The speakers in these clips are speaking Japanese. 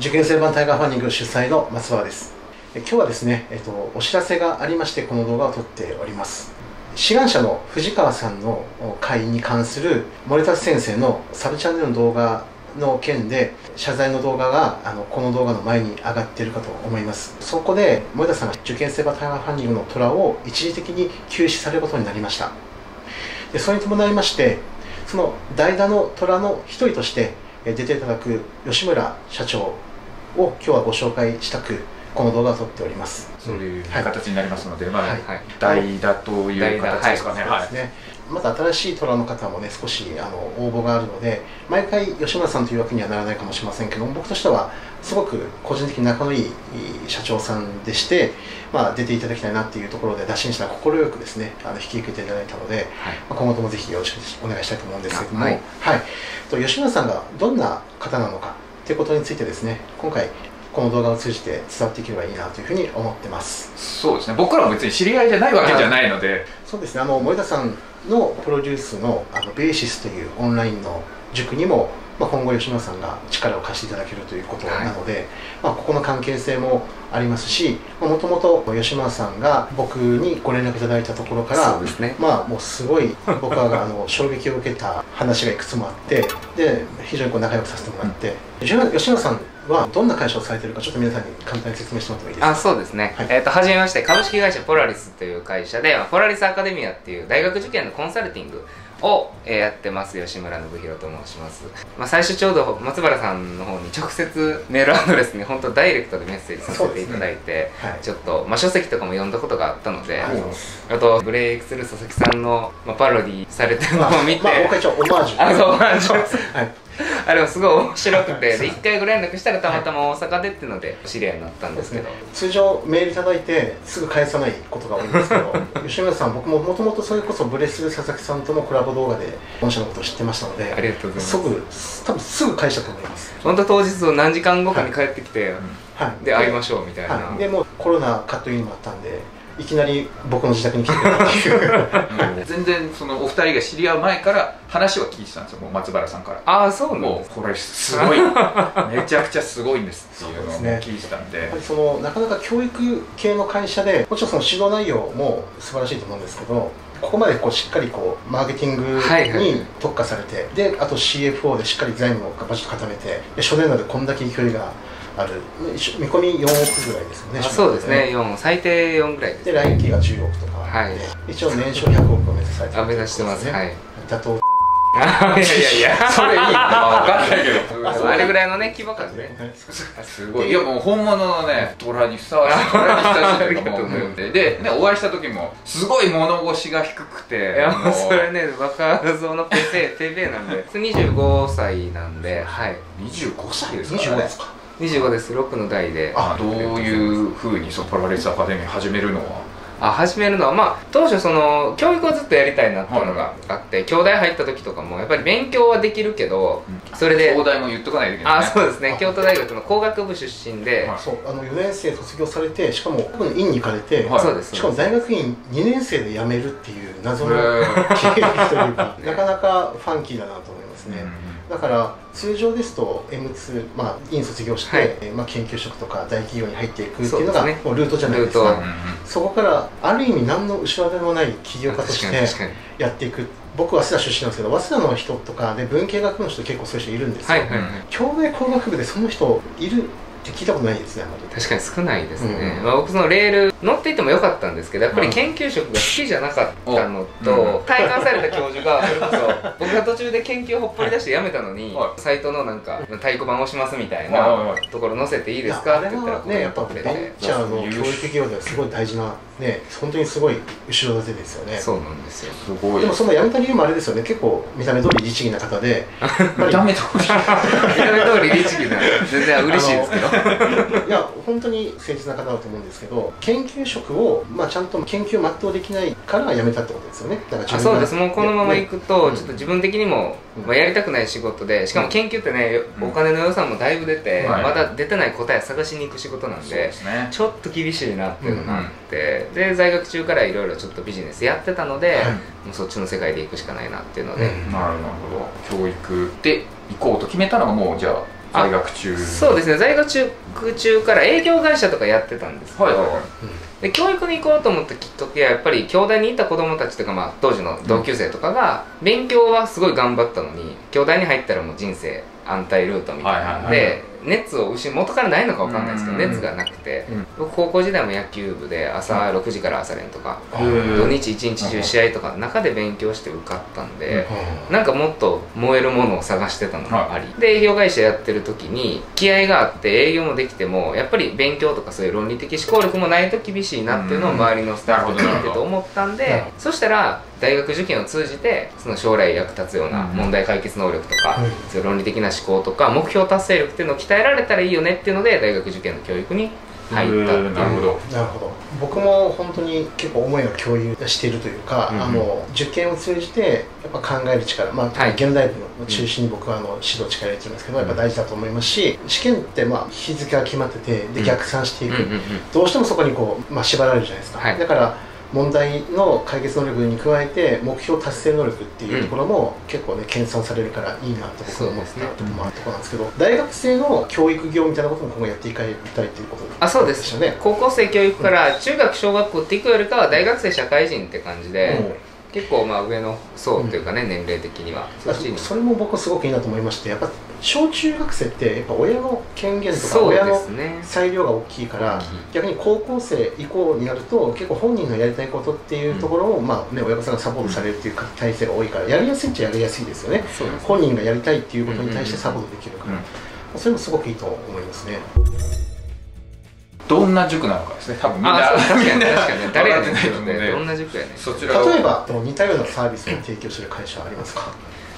受験生版タイガーファンディング主催の松原です。今日はですね、えっと、お知らせがありましてこの動画を撮っております。志願者の藤川さんの回に関する森田先生のサブチャンネルの動画の件で謝罪の動画があのこの動画の前に上がっているかと思います。そこで森田さんが受験生版タイガーファンディングの虎を一時的に休止されることになりました。でそれに伴いましてその代打の虎の一人として出ていただく吉村社長を今日はご紹介したくこの動画を撮っております。そういう形になりますので、はい、まあ、はい。代打という形ですかね。そうですね、また新しい虎の方もね少しあの応募があるので毎回吉村さんというわけにはならないかもしれませんけども僕としてはすごく個人的に仲のいい社長さんでして、まあ、出ていただきたいなっていうところで打診したら快くですねあの引き受けていただいたので、まあ、今後ともぜひよろしくお願いしたいと思うんですけども、はい。と吉村さんがどんな方なのかということについてですね今回この動画を通じて伝わっていければいいなというふうに思ってます。そうですね。僕らも別に知り合いじゃないわけじゃないので、そうですね。あの森田さんのプロデュースのあのベーシスというオンラインの塾にも、まあ、今後吉野さんが力を貸していただけるということなので、まあ、ここの関係性もありますしもともと吉村さんが僕にご連絡いただいたところからそうですね。まあもうすごい僕はあの衝撃を受けた話がいくつもあってで非常にこう仲良くさせてもらって、吉村吉村さんはどんな会社をされてるかちょっと皆さんに簡単に説明してもらってもいいですか？あそうですね、はい。えっ、とはじめまして株式会社ポラリスという会社でまあポラリスアカデミアっていう大学受験のコンサルティングを、えーやってます吉村信弘と申します、まあ、最初ちょうど松原さんの方に直接メールアドレスに本当ダイレクトでメッセージさせていただいて、はい。ちょっと、まあ、書籍とかも読んだことがあったので、はい。あとブレイクスルー佐々木さんの、まあ、パロディされてるのまあ、を見て、まあ、僕は一応オマージュ。あそうオマージュ。はいあれもすごい面白くてで一回ご連絡したらたまたま大阪でっていう。ので知り合いになったんですけど、通常メールいただいてすぐ返さないことが多いんですけど 吉村さん僕ももともとそれこそブレス佐々木さんとのコラボ動画で御社のことを知ってましたのでありがとうございます。すぐ多分すぐ返したと思います。本当当日何時間後かに帰ってきて、はい。で会いましょうみたいな、はい、でもうコロナカットインもあったんでいきなり僕の自宅に来てくれたっていう全然そのお二人が知り合う前から話は聞いてたんですよ。もう松原さんから。ああそうなんもですうこれすごいめちゃくちゃすごいんですっていうのを聞いてたんでやっぱりそのなかなか教育系の会社でもちろんその指導内容も素晴らしいと思うんですけどここまでこうしっかりこうマーケティングはいはいに特化されて、であと CFO でしっかり財務をバチッと固めてで初年度でこんだけ勢いがある。見込み4億ぐらいですよね。あそうですね。4最低4ぐらいです。で来期が10億とかあって、はい。一応年商100億を目指されてる。あ目指してます、ね。はい。妥当。あいやいやいや。それいいまあ分かんないけど。あれぐらいのね規模感ですごい。いやもう本物のね虎にふさわしい虎にふさわしいというかもうありがとうございますでねお会いした時もすごい物腰が低くていやもう。それね若造のペペペペなんで。25歳なんではい。25歳ですから25ねですか25です。6の代で。あどういうふうにそのパラレスアカデミー始めるのは？あ始めるのはまあ当初その教育をずっとやりたいなっていうのがあって、京大入った時とかもやっぱり勉強はできるけど、それで東大も言っとかないといけないあねそうですね。京都大学の工学部出身で、はい。そうあの4年生卒業されてしかも多分院に行かれて、はい。そうです。しかも大学院2年生で辞めるっていう謎のへ経歴というか なかなかファンキーだなと思いますね、だから通常ですと M2、まあ、院卒業して、はい。えーまあ、研究職とか大企業に入っていくっていうのがもうルートじゃないですルかーそこからある意味何の後ろ盾もない起業家としてやっていく。僕は早稲田出身なんですけど早稲田の人とかで文系学部の人結構そういう人いるんですよ、はいはいはい。京大工学部でその人いるって聞いたことないですねあんまり。確かに少ないですね、うん。まあ、僕そのレール乗っていってもよかったんですけどやっぱりうん。研究職が好きじゃなかったのと、おうん。体感された教授がそれこそ 僕が途中で研究をほっぽり出してやめたのに、はサイトのなんか太鼓判押しますみたいなところ載せていいいですかって言ったらあれはねやっぱベンくれて。チャーの教育企業ではすごい大事なね本当にすごい後ろ盾ですよね。そうなんですよ。すごい。でもその辞めた理由もあれですよね。結構見た目通り律儀な方で。やっぱり。見た目通り律儀な。全然嬉しいですけど いや本当に誠実な方だと思うんですけど研究職を、まあ、ちゃんと研究を全うできないから辞めたってことですよね。だからあそうです。もうこのまま行くとねちょっと自分的にも、まあ、やりたくない仕事でしかも研究ってね、うん。お金の予算もだいぶ出て、はい。まだ出てない答え探しに行く仕事なんでちょっと厳しいなっていうのがあって、で在学中からいろいろちょっとビジネスやってたので、はい。もうそっちの世界で行くしかないなっていうので、うん。なるほど。教育で行こうと決めたのがもうじゃああ在学中。そうですね。在学中中から営業会社とかやってたんですけど、はいはいはい。で教育に行こうと思ったきっかけはやっぱり京大にいた子供たちとか、まあ、当時の同級生とかが勉強はすごい頑張ったのに京大に入ったらもう人生安泰ルートみたいなで熱を失元からないのか分かんないですけどうん。熱がなくてうん。僕高校時代も野球部で朝6時から朝練とか土日一日中試合とかの中で勉強して受かったんでうん。なんかもっと燃えるものを探してたのもあり、で営業会社やってる時に気合があって営業もできてもやっぱり勉強とかそういう論理的思考力もないと厳しいなっていうのをうん周りのスタッフがなるほど聞いてて思ったんでほそしたら大学受験を通じてその将来役立つようなうん問題解決能力とか、うんそういう論理的な思考とか目標達成力っていうのを鍛えられたらいいよねっていうので大学受験の教育に入ったっていう。なるほど。なるほど。僕も本当に結構思いを共有しているというか、うんうん。あの受験を通じてやっぱ考える力、まあはい。現代文の中心に僕はあの指導力入れてるんですけど、やっぱ大事だと思いますし試験ってまあ日付が決まっててでうん。逆算していく、うんうんうん。どうしてもそこにこう、まあ、縛られるじゃないですか、はい。だから問題の解決能力に加えて目標達成能力っていうところも結構ね研鑽されるからいいなと僕は思ってたところもあるところなんですけど大学生の教育業みたいなことも今後やっていきたいということあそうです。ね高校生教育から中学小学校っていくよりかは大学生社会人って感じで、結構まあ上の層っていうかね、年齢的には。それも僕すごくいいなと思いましてやっぱ小中学生ってやっぱ親の権限とか親の裁量が大きいから大きい逆に高校生以降になると結構本人のやりたいことっていうところを、まあね、親御さんがサポートされるっていう体制が多いからやりやすいっちゃやりやすいですよね。そうです本人がやりたいっていうことに対してサポートできるから、うん。それもすごくいいと思いますねどんな塾なのかですね。多分みんなあそう確かに確かに誰やってないと思うんで。どんな塾やねん。そちらを。例えば似たようなサービスを提供する会社ありますか？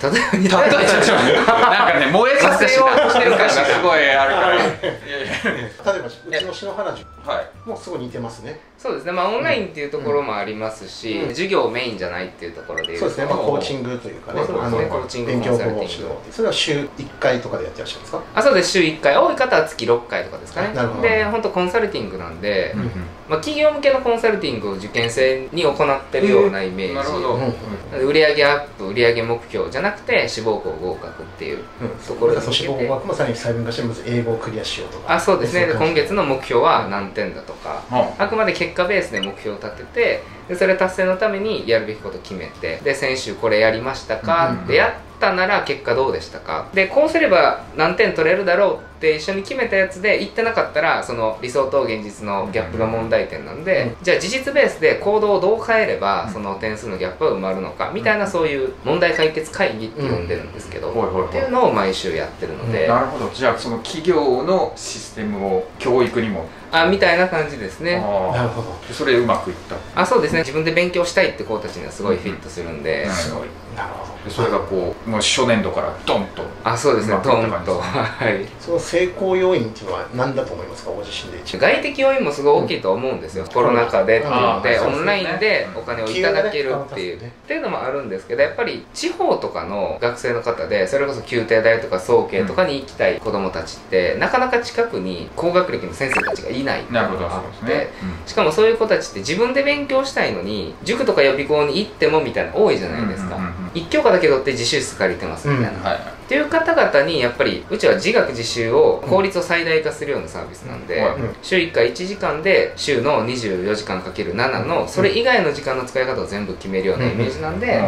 例えば例えばちょっとなんかね燃えさせようとしてる感がすごいあるから。例えばうちの篠原塾はいもすごい似てますねそうですねまあオンラインっていうところもありますし、うん。授業メインじゃないっていうところでそうですね、まあ、コーチングというかね。そうですね。あのコーチング勉強法指コンサルティング。導それは週1回とかでやってらっしゃるんですか？あそうです。週1回多い方は月6回とかですかね。なるほど。で本当コンサルティングなんで、うんまあ、企業向けのコンサルティングを受験生に行ってるようなイメージ、なるほど、うん。うん。売上アップ売上目標じゃなくて志望校合格っていううん、ところでそして僕はさらに細分化してまず英語をクリアしようとかあそうです。ね今月の目標は何点だとか。はあくまで結果ベースで目標を立ててでそれ達成のためにやるべきことを決めてで先週これやりましたか、うんでやったなら結果どうでしたか？でこうすれば何点取れるだろうって一緒に決めたやつで言ってなかったらその理想と現実のギャップが問題点なんで、じゃあ事実ベースで行動をどう変えればうんその点数のギャップが埋まるのか？みたいなそういう問題解決会議って呼んでるんですけど、っていうのを毎週やってるので、なるほど。じゃあその企業のシステムを教育にも、あみたいな感じですね。あなるほど。ーそれうまくいった。あそうですね。自分で勉強したいって子たちにはすごいフィットするんで、うん。すごい。なるほど。でそれがこうもう初年度からドンと。あそうですね。ドンと。はい。その成功要因っていうのは何だと思いますか？ご自身で一番。外的要因もすごい大きいと思うんですよ、コロナ禍でっていうのであーオンラインでお金をいただけるっていう、ねっていうのもあるんですけどやっぱり地方とかの学生の方でそれこそ宮廷大とか早慶とかに行きたい子どもたちって、なかなか近くに高学歴の先生たちがいないっていうなるほどのがあって、そうですね、しかもそういう子たちって自分で勉強したいのに塾とか予備校に行ってもみたいなの多いじゃないですか、一教科だけ取って自習室借りてますみたいな、っていう方々にやっぱりうちは自学自習を効率を最大化するようなサービスなんで、週1回1時間で週の24時間かける7のそれ以外の時間の使い方を全部決めるようなイメージなんで、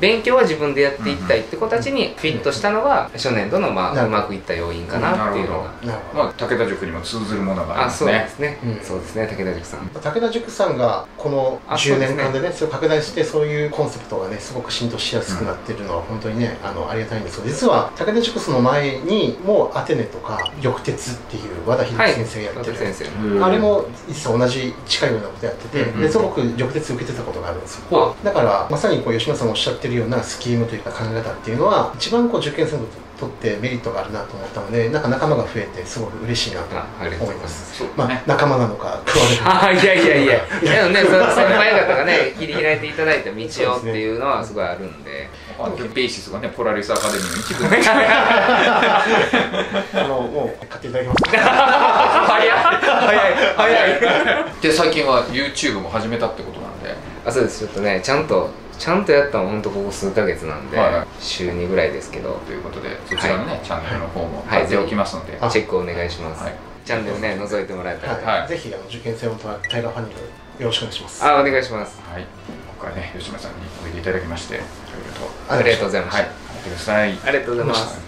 勉強は自分でやっていきたいって子たちにフィットしたのが初年度のまあうまくいった要因かなっていうのが、まあ、武田塾にも通ずるものがありあそうでますね。すね、うん。そうですね武田塾さん。武田塾さんがこの10あそうですね年間でね。それを拡大してそういうコンセプトがねすごく浸透しやすくなってるのは本当にねあのありがたいんですけど実は武田塾の前にもうアテネとか緑鉄っていう和田秀樹先生がやってる、先生。うん。あれも実は同じ近いようなことやってて、うんうんですごく緑鉄受けてたことがあるんですよ。あ。だからまさにこう吉野さんがおっしゃってるようなスキームというか考え方っていうのは一番こう受験生にとってメリットがあるなと思ったのでなんか仲間が増えてすごく嬉しいなと思います。まあね仲間なのか食われるのか。あいやいやいや。でもねそ先輩方がね切り開いていただいた道をっていうのはすごいあるんで。あベーシスがねポラリスアカデミーの一部あのもう買っていただきます早い。早い。早い。で最近は YouTube も始めたってことなんで。あそうです。ちょっとねちゃんとちゃんとやったのは本当ここ数ヶ月なんで、はいはい。週2ぐらいですけど。ということでそちらのね、チャンネルの方もはい。貼っておきますので、あチェックお願いします、はい。チャンネルね覗いてもらえたら、はい。はい。ぜひあの受験生のタイガーファンディングよろしくお願いします。あお願いします。はい、今回ね吉村さんにおいでいただきましていろいろと。ありがとうございました、はい、やってください。ありがとうございます